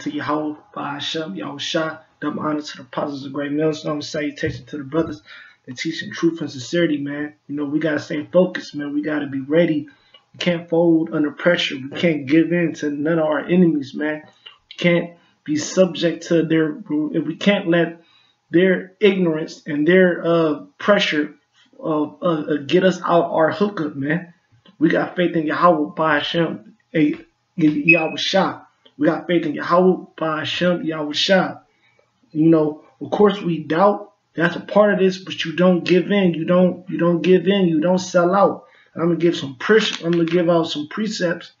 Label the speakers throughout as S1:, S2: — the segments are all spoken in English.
S1: to by Hashem, Shah, double honor to the apostles of great millstone, salutation to the brothers that teaching truth and sincerity, man. You know, we gotta stay focused, man. We gotta be ready. We can't fold under pressure. We can't give in to none of our enemies, man. We can't be subject to their we can't let their ignorance and their uh, pressure uh, uh, get us out our hookup, man. We got faith in Yahweh by Hashem, Yahweh Shah. We got faith in Yahweh Hashem, Yahweh Shah. You know, of course we doubt. That's a part of this, but you don't give in. You don't. You don't give in. You don't sell out. I'm gonna give some pre. I'm gonna give out some precepts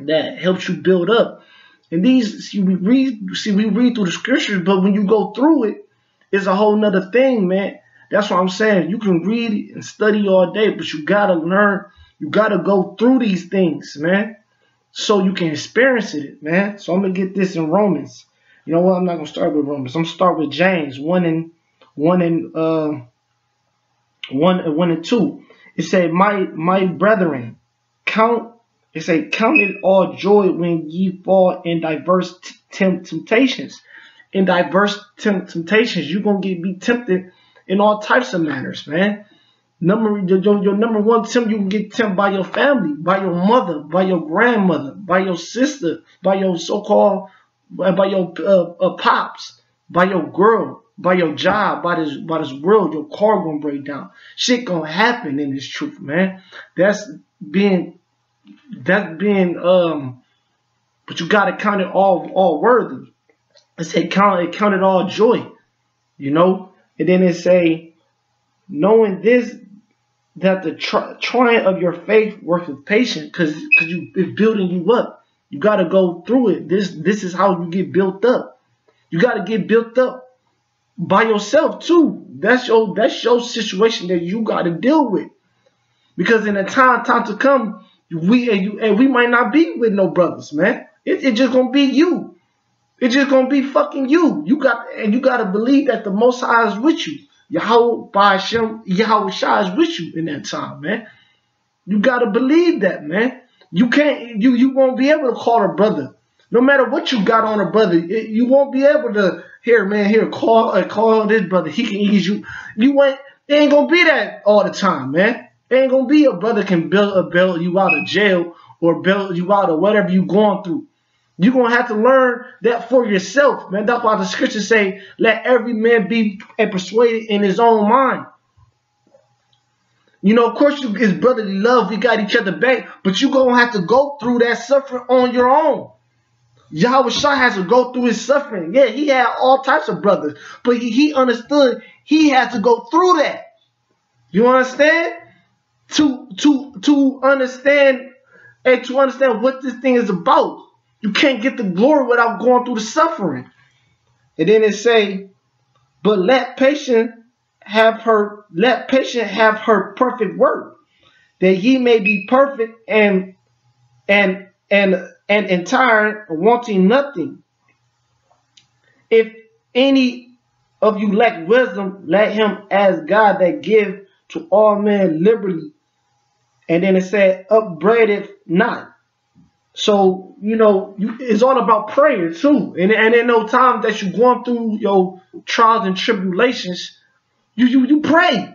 S1: that helps you build up. And these, see, we read, see, we read through the scriptures, but when you go through it, it's a whole nother thing, man. That's what I'm saying. You can read and study all day, but you gotta learn. You gotta go through these things, man, so you can experience it, man. So I'm gonna get this in Romans. You know what? I'm not gonna start with Romans. I'm gonna start with James one and one and uh one one and two. It said, "My my brethren, count." It said, "Count it all joy when ye fall in diverse temptations." In diverse temptations, you're gonna get be tempted in all types of manners, man. Number your, your number one tempt, you can get tempted by your family, by your mother, by your grandmother, by your sister, by your so-called, by your uh, uh, pops, by your girl, by your job, by this by this world, your car gonna break down. Shit gonna happen in this truth, man. That's being that's being um but you gotta count it all all worthy. It say count it count it all joy. You know? And then it say knowing this that the try, trying of your faith works with patience because because you it's building you up. You gotta go through it. This this is how you get built up. You gotta get built up by yourself too. That's your that's your situation that you got to deal with. Because in the time time to come, we and you and we might not be with no brothers, man. It's it just gonna be you. It's just gonna be fucking you. You got and you gotta believe that the Most High is with you. Yahweh Hashem, Yahweh Shah is with you in that time, man. You gotta believe that, man. You can't you you won't be able to call a brother. No matter what you got on a brother, it, you won't be able to here, man, here, call uh, call this brother. He can ease you. You ain't it ain't gonna be that all the time, man. It ain't gonna be a brother can build a bail you out of jail or bail you out of whatever you going through. You're gonna have to learn that for yourself, man. That's why the scriptures say, let every man be persuaded in his own mind. You know, of course, you, it's brotherly love. We got each other back, but you're gonna have to go through that suffering on your own. Yahweh Shah has to go through his suffering. Yeah, he had all types of brothers, but he, he understood he had to go through that. You understand? To to to understand and to understand what this thing is about. You can't get the glory without going through the suffering. And then it say, but let patience have her let patience have her perfect work, that ye may be perfect and and and and entire, wanting nothing. If any of you lack wisdom, let him ask God that give to all men liberally. And then it said, upbraideth not. So, you know, you, it's all about prayer too. And, and in no time that you're going through your trials and tribulations, you, you, you pray.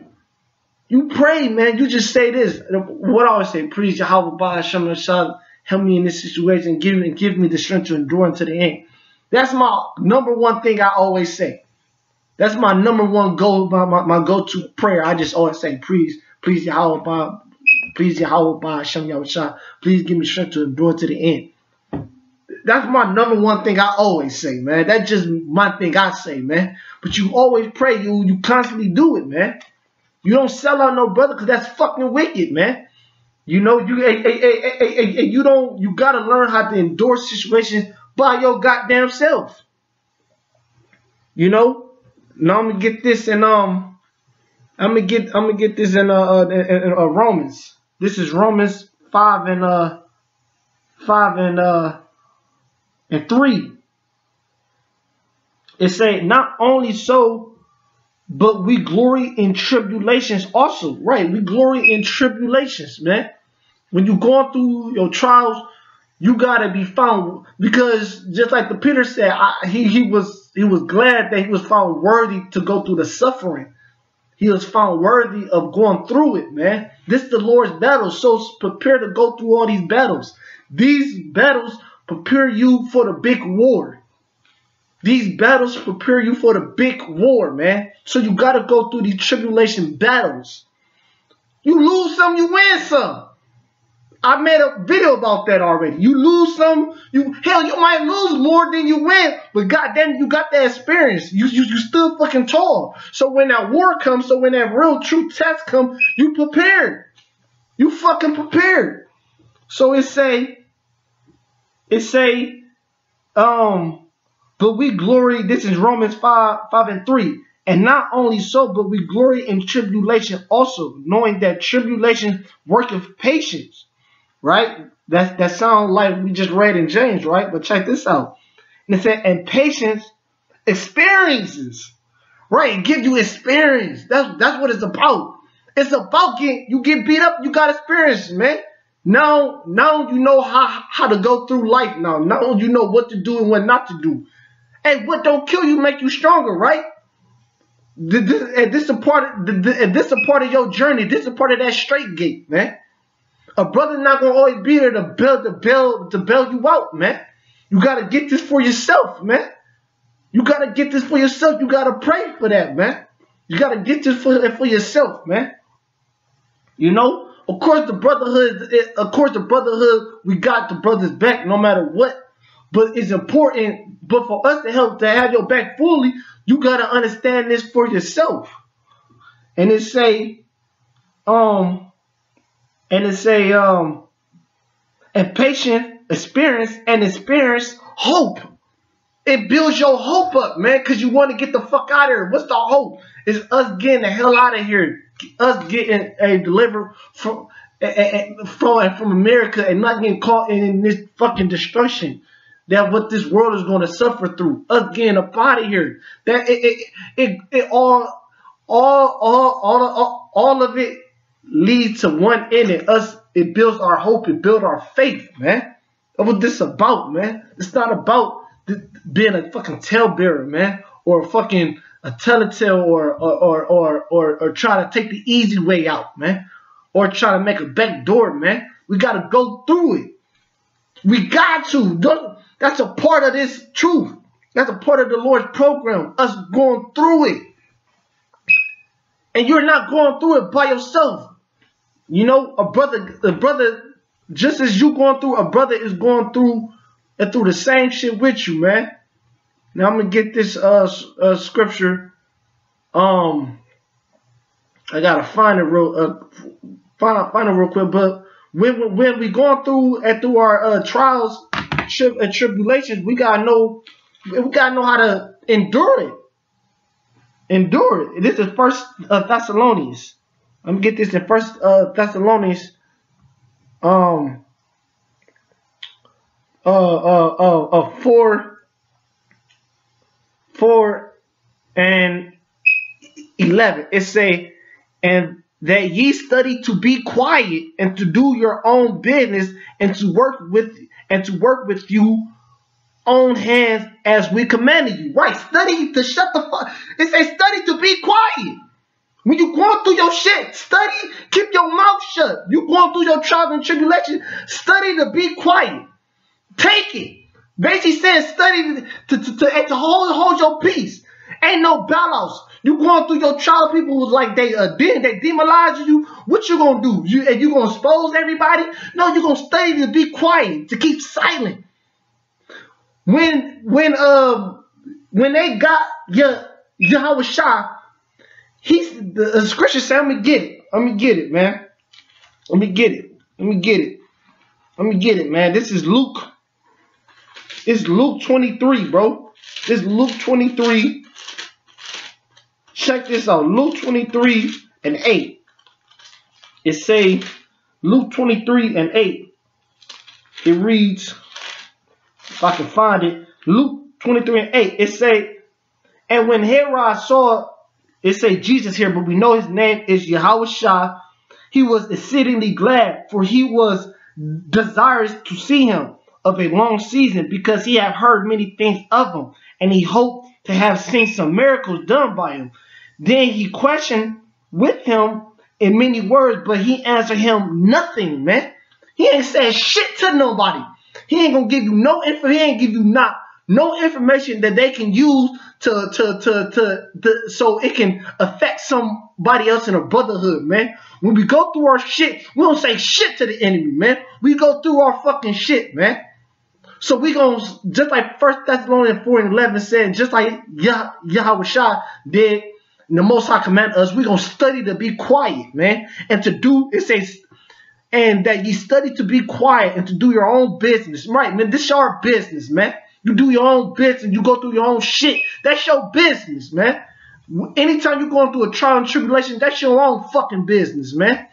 S1: You pray, man. You just say this. What I always say, please, praise Yahweh, Hashem, help me in this situation, give me give me the strength to endure unto the end. That's my number one thing I always say. That's my number one goal, my, my, my go-to prayer. I just always say, please, please Yahweh, Bob, please Yahweh, Hashem Yahweh please give me strength to endure to the end. That's my number one thing I always say, man. That's just my thing I say, man. But you always pray. You you constantly do it, man. You don't sell out no brother because that's fucking wicked, man. You know, you hey, hey, hey, you don't you gotta learn how to endure situations by your goddamn self. You know? Now I'm gonna get this and um I'm gonna get I'm gonna get this in uh, uh in, in uh, Romans. This is Romans five and uh five and uh and three. It say not only so but we glory in tribulations also. Right. We glory in tribulations, man. When you're going through your trials, you gotta be found because just like the Peter said, I, he he was he was glad that he was found worthy to go through the suffering. He was found worthy of going through it, man. This is the Lord's battle, so prepare to go through all these battles. These battles prepare you for the big war. These battles prepare you for the big war, man. So you got to go through these tribulation battles. You lose some, you win some. I made a video about that already. You lose some, you hell, you might lose more than you win, but goddamn, you got that experience. You you you still fucking tall. So when that war comes, so when that real true test comes, you prepared. You fucking prepared. So it say, it say, um, but we glory, this is Romans 5, 5 and 3. And not only so, but we glory in tribulation also, knowing that tribulation worketh patience. Right? That that sounds like we just read in James, right? But check this out. And it said, and patience experiences. Right? Give you experience. That's that's what it's about. It's about getting you get beat up, you got experience, man. Now, now you know how, how to go through life now. Now you know what to do and what not to do. And what don't kill you make you stronger, right? This, and this is a part of this is a part of your journey. This is a part of that straight gate, man. A brother not gonna always be there to bail to bail to bail you out, man. You gotta get this for yourself, man. You gotta get this for yourself. You gotta pray for that, man. You gotta get this for for yourself, man. You know, of course the brotherhood, of course the brotherhood, we got the brothers back no matter what. But it's important, but for us to help to have your back fully, you gotta understand this for yourself. And it say, um, and it say, um, and patient experience and experience hope. It builds your hope up, man, because you want to get the fuck out of here. What's the hope? It's us getting the hell out of here. Us getting a deliver from, from, from America and not getting caught in this fucking destruction that what this world is going to suffer through. Us getting up out of here. That it it it, it all, all all all all all of it leads to one end, ending. Us it builds our hope. It builds our faith, man. That's what this about, man. It's not about being a fucking talebearer, man, or a fucking a telltale or or or or or, or try to take the easy way out, man, or try to make a back door, man. We gotta go through it. We got to. That's a part of this truth. That's a part of the Lord's program, us going through it. And you're not going through it by yourself. You know, a brother, a brother, just as you going through, a brother is going through and through the same shit with you, man. Now I'm gonna get this uh, uh scripture. Um, I gotta find it real, uh, find find it real quick. But when when we going through and through our uh, trials tri- and tribulations, we gotta know we gotta know how to endure it. Endure it. This is First uh, Thessalonians. Me get this in First uh, Thessalonians. Um. Uh, uh, uh, uh, four, four, and eleven. It say, and that ye study to be quiet and to do your own business and to work with and to work with you own hands as we commanded you. Right, study to shut the fuck. It says study to be quiet. When you going through your shit, study, keep your mouth shut. You going through your trials and tribulations, study to be quiet. Take it. Basically saying study to, to, to, to hold, hold your peace. Ain't no bailouts. You going through your trial, people was like they uh, they demoralize you. What you gonna do? You and you gonna expose everybody? No, you gonna study to be quiet, to keep silent. When when uh when they got your Yahweh Shah, he's the, scripture said, "Let me get it. Let me get it, man. Let me get it. Let me get it. Let me get it, man. This is Luke. It's Luke 23, bro. This Luke 23 Check this out. Luke 23 and 8. It say, Luke 23 and 8. It reads, if I can find it, Luke 23 and 8. It say, and when Herod saw, it say Jesus here, but we know his name is Yahweh Shah. He was exceedingly glad, for he was desirous to see him. of a long season because he had heard many things of him, and he hoped to have seen some miracles done by him. Then he questioned with him in many words, but he answered him nothing, man. He ain't said shit to nobody. He ain't gonna give you no info. He ain't give you not no information that they can use to to to to, to so it can affect somebody else in a brotherhood, man. When we go through our shit, we don't say shit to the enemy, man. We go through our fucking shit, man. So we gonna just like First Thessalonians 4 and 11 said, just like Yah Yahweh Shah did, the Most High command us, we gonna study to be quiet, man, and to do it says, and that ye study to be quiet and to do your own business, right, man. This your business, man. You do your own bits and you go through your own shit. That's your business, man. Anytime you're going through a trial and tribulation, that's your own fucking business, man.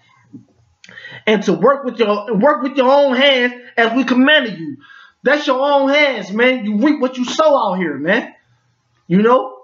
S1: And to work with your work with your own hands as we commanded you. That's your own hands, man. You reap what you sow out here, man. You know?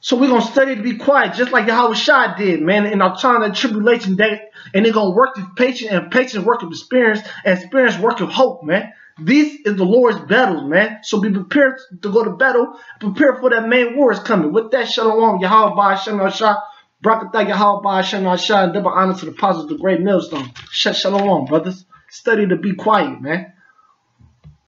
S1: So we're gonna study to be quiet, just like Yahweh Shah did, man, in our time of tribulation day, and they're gonna work with patience, and patience work with experience, and experience work with hope, man. This is the Lord's battles, man. So be prepared to go to battle, prepare for that main war is coming. With that, Shalom, Yahweh Ba Shalom Shah, Brakatah Yahweh Ba Shalom Shah, and double honor to the apostles, the great millstone. Shalom, brothers. Study to be quiet, man.